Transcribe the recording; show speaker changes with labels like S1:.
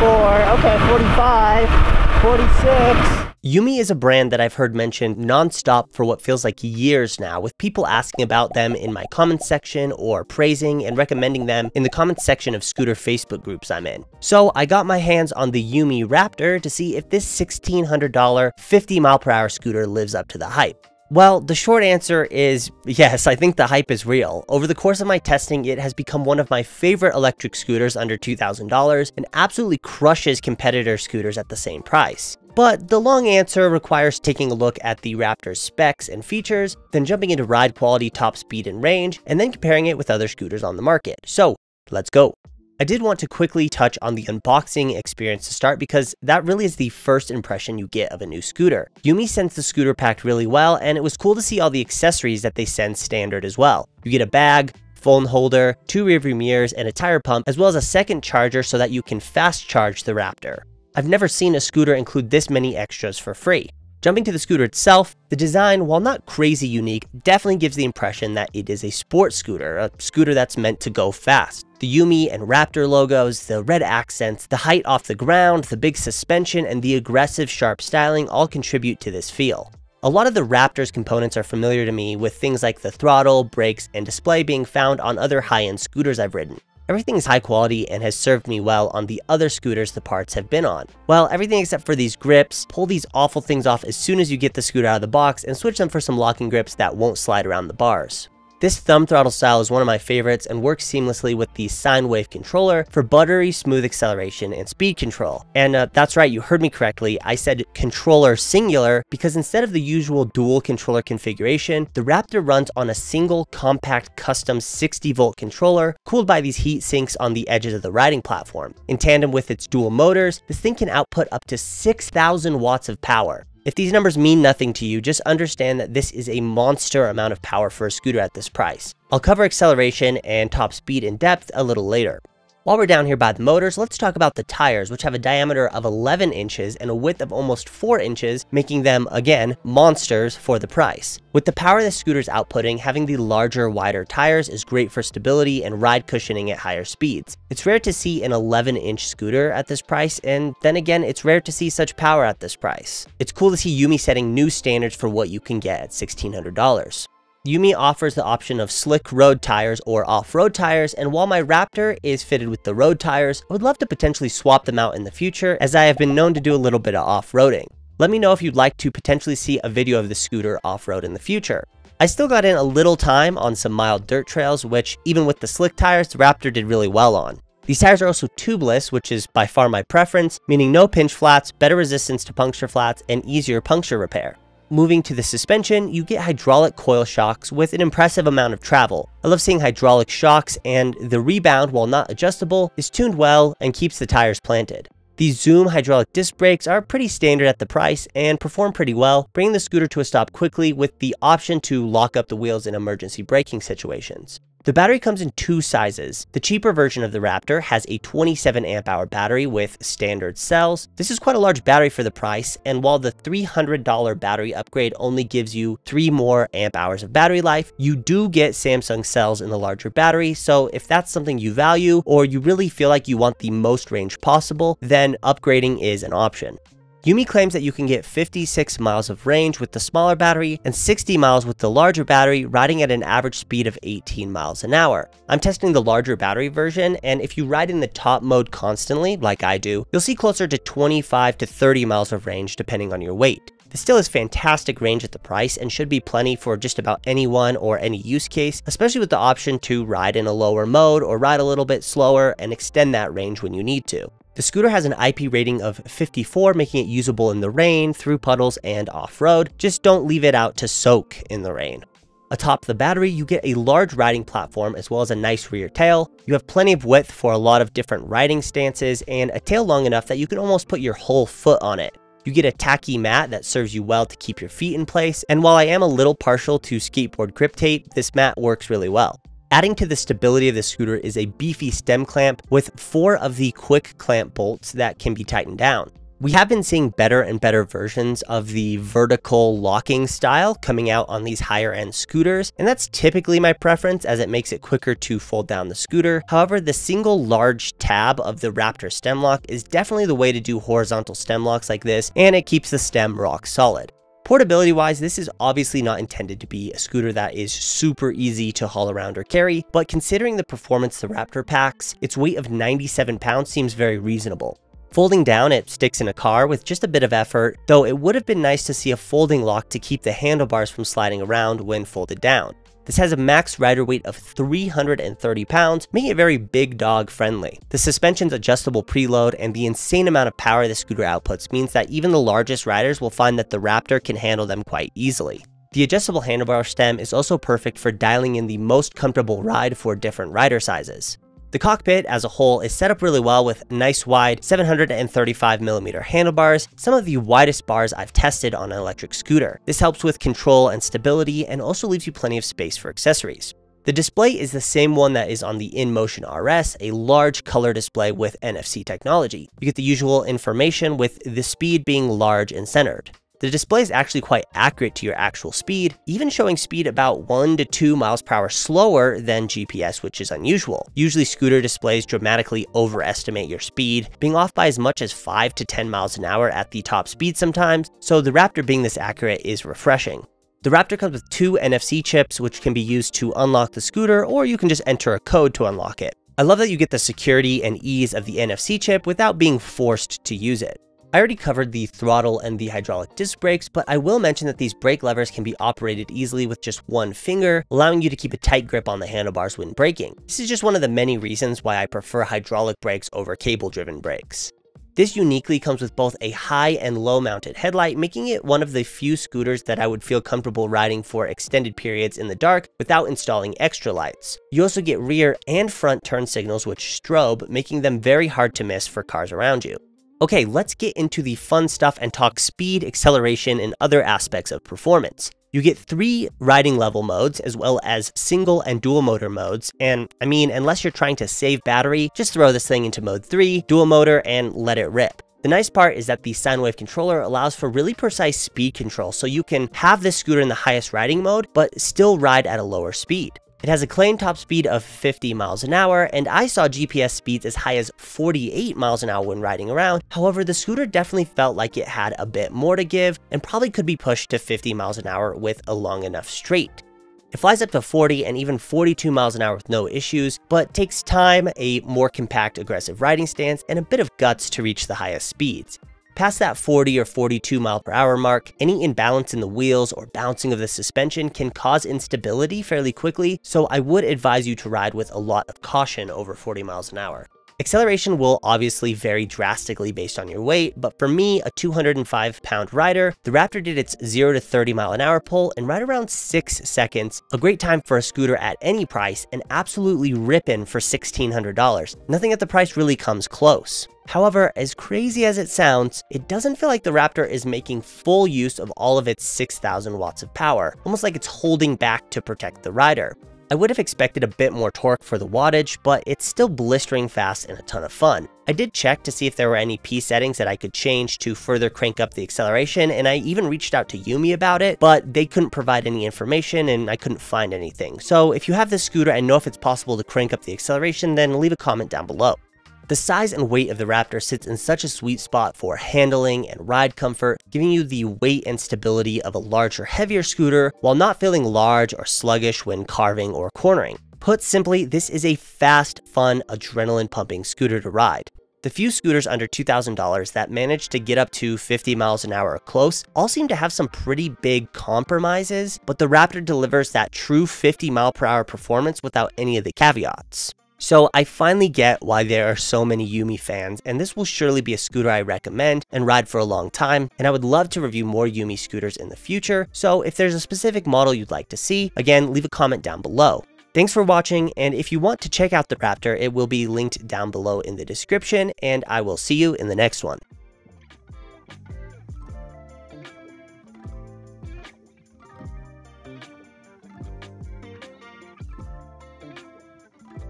S1: okay, 45, 46.
S2: Yume is a brand that I've heard mentioned nonstop for what feels like years now, with people asking about them in my comments section or praising and recommending them in the comments section of scooter Facebook groups I'm in. So I got my hands on the Yume Raptor to see if this $1,600 50 mile per hour scooter lives up to the hype. Well, the short answer is yes, I think the hype is real. Over the course of my testing, it has become one of my favorite electric scooters under $2,000 and absolutely crushes competitor scooters at the same price. But the long answer requires taking a look at the Raptor's specs and features, then jumping into ride quality, top speed, and range, and then comparing it with other scooters on the market. So, let's go. I did want to quickly touch on the unboxing experience to start because that really is the first impression you get of a new scooter. Yume sends the scooter packed really well and it was cool to see all the accessories that they send standard as well. You get a bag, phone holder, two rearview mirrors, and a tire pump, as well as a second charger so that you can fast charge the Raptor. I've never seen a scooter include this many extras for free. Jumping to the scooter itself, the design, while not crazy unique, definitely gives the impression that it is a sports scooter, a scooter that's meant to go fast. The Yume and Raptor logos, the red accents, the height off the ground, the big suspension, and the aggressive sharp styling all contribute to this feel. A lot of the Raptor's components are familiar to me with things like the throttle, brakes, and display being found on other high-end scooters I've ridden. Everything is high quality and has served me well on the other scooters the parts have been on. Well, everything except for these grips, pull these awful things off as soon as you get the scooter out of the box and switch them for some locking grips that won't slide around the bars. This thumb throttle style is one of my favorites and works seamlessly with the sine wave controller for buttery smooth acceleration and speed control. And uh, that's right, you heard me correctly, I said controller singular because instead of the usual dual controller configuration, the Raptor runs on a single compact custom 60 volt controller cooled by these heat sinks on the edges of the riding platform. In tandem with its dual motors, this thing can output up to 6,000 watts of power. If these numbers mean nothing to you, just understand that this is a monster amount of power for a scooter at this price. I'll cover acceleration and top speed in depth a little later. While we're down here by the motors, let's talk about the tires, which have a diameter of 11 inches and a width of almost 4 inches, making them, again, monsters for the price. With the power the scooter's outputting, having the larger, wider tires is great for stability and ride cushioning at higher speeds. It's rare to see an 11-inch scooter at this price, and then again, it's rare to see such power at this price. It's cool to see Yume setting new standards for what you can get at $1,600. Yume offers the option of slick road tires or off-road tires, and while my Raptor is fitted with the road tires, I would love to potentially swap them out in the future as I have been known to do a little bit of off-roading. Let me know if you'd like to potentially see a video of the scooter off-road in the future. I still got in a little time on some mild dirt trails, which even with the slick tires, the Raptor did really well on. These tires are also tubeless, which is by far my preference, meaning no pinch flats, better resistance to puncture flats, and easier puncture repair. Moving to the suspension, you get hydraulic coil shocks with an impressive amount of travel. I love seeing hydraulic shocks and the rebound, while not adjustable, is tuned well and keeps the tires planted. These Zoom hydraulic disc brakes are pretty standard at the price and perform pretty well, bringing the scooter to a stop quickly with the option to lock up the wheels in emergency braking situations. The battery comes in two sizes. The cheaper version of the Raptor has a 27 amp hour battery with standard cells. This is quite a large battery for the price, and while the $300 battery upgrade only gives you three more amp hours of battery life, you do get Samsung cells in the larger battery, so if that's something you value or you really feel like you want the most range possible, then upgrading is an option. Yume claims that you can get 56 miles of range with the smaller battery and 60 miles with the larger battery riding at an average speed of 18 miles an hour. I'm testing the larger battery version and if you ride in the top mode constantly, like I do, you'll see closer to 25 to 30 miles of range depending on your weight. This still is fantastic range at the price and should be plenty for just about anyone or any use case, especially with the option to ride in a lower mode or ride a little bit slower and extend that range when you need to. The scooter has an IP rating of 54, making it usable in the rain, through puddles, and off-road. Just don't leave it out to soak in the rain. Atop the battery, you get a large riding platform as well as a nice rear tail. You have plenty of width for a lot of different riding stances and a tail long enough that you can almost put your whole foot on it. You get a tacky mat that serves you well to keep your feet in place, and while I am a little partial to skateboard grip tape, this mat works really well. Adding to the stability of the scooter is a beefy stem clamp with four of the quick clamp bolts that can be tightened down. We have been seeing better and better versions of the vertical locking style coming out on these higher end scooters, and that's typically my preference as it makes it quicker to fold down the scooter. However, the single large tab of the Raptor stem lock is definitely the way to do horizontal stem locks like this, and it keeps the stem rock solid. Portability wise, this is obviously not intended to be a scooter that is super easy to haul around or carry, but considering the performance the Raptor packs, its weight of 97 pounds seems very reasonable. Folding down, it sticks in a car with just a bit of effort, though it would have been nice to see a folding lock to keep the handlebars from sliding around when folded down. This has a max rider weight of 330 pounds, making it very big dog friendly. The suspension's adjustable preload and the insane amount of power the scooter outputs means that even the largest riders will find that the Raptor can handle them quite easily. The adjustable handlebar stem is also perfect for dialing in the most comfortable ride for different rider sizes. The cockpit as a whole is set up really well with nice wide 735mm handlebars, some of the widest bars I've tested on an electric scooter. This helps with control and stability and also leaves you plenty of space for accessories. The display is the same one that is on the InMotion RS, a large color display with NFC technology. You get the usual information with the speed being large and centered. The display is actually quite accurate to your actual speed, even showing speed about 1 to 2 miles per hour slower than GPS, which is unusual. Usually scooter displays dramatically overestimate your speed, being off by as much as 5 to 10 miles an hour at the top speed sometimes, so the Raptor being this accurate is refreshing. The Raptor comes with two NFC chips, which can be used to unlock the scooter, or you can just enter a code to unlock it. I love that you get the security and ease of the NFC chip without being forced to use it. I already covered the throttle and the hydraulic disc brakes, but I will mention that these brake levers can be operated easily with just one finger, allowing you to keep a tight grip on the handlebars when braking. This is just one of the many reasons why I prefer hydraulic brakes over cable-driven brakes. This uniquely comes with both a high and low mounted headlight, making it one of the few scooters that I would feel comfortable riding for extended periods in the dark without installing extra lights. You also get rear and front turn signals which strobe, making them very hard to miss for cars around you. Okay, let's get into the fun stuff and talk speed, acceleration, and other aspects of performance. You get three riding level modes as well as single and dual motor modes. And I mean, unless you're trying to save battery, just throw this thing into mode 3, dual motor, and let it rip. The nice part is that the sine wave controller allows for really precise speed control, so you can have this scooter in the highest riding mode, but still ride at a lower speed. It has a claimed top speed of 50 miles an hour, and I saw GPS speeds as high as 48 miles an hour when riding around. However, the scooter definitely felt like it had a bit more to give and probably could be pushed to 50 miles an hour with a long enough straight. It flies up to 40 and even 42 miles an hour with no issues, but takes time, a more compact aggressive riding stance, and a bit of guts to reach the highest speeds. Past that 40 or 42 mile per hour mark, any imbalance in the wheels or bouncing of the suspension can cause instability fairly quickly, so I would advise you to ride with a lot of caution over 40 miles an hour. Acceleration will obviously vary drastically based on your weight, but for me, a 205 pound rider, the Raptor did its 0 to 30 mile an hour pull in right around 6 seconds, a great time for a scooter at any price and absolutely ripping for $1,600. Nothing at the price really comes close. However, as crazy as it sounds, it doesn't feel like the Raptor is making full use of all of its 6,000 watts of power, almost like it's holding back to protect the rider. I would have expected a bit more torque for the wattage, but it's still blistering fast and a ton of fun. I did check to see if there were any P settings that I could change to further crank up the acceleration, and I even reached out to Yume about it, but they couldn't provide any information and I couldn't find anything. So if you have this scooter and know if it's possible to crank up the acceleration, then leave a comment down below. The size and weight of the Raptor sits in such a sweet spot for handling and ride comfort, giving you the weight and stability of a larger, heavier scooter while not feeling large or sluggish when carving or cornering. Put simply, this is a fast, fun, adrenaline pumping scooter to ride. The few scooters under $2,000 that manage to get up to 50 miles an hour close all seem to have some pretty big compromises, but the Raptor delivers that true 50 mile per hour performance without any of the caveats. So I finally get why there are so many Yume fans, and this will surely be a scooter I recommend and ride for a long time, and I would love to review more Yume scooters in the future, so if there's a specific model you'd like to see, again, leave a comment down below. Thanks for watching, and if you want to check out the Raptor, it will be linked down below in the description, and I will see you in the next one.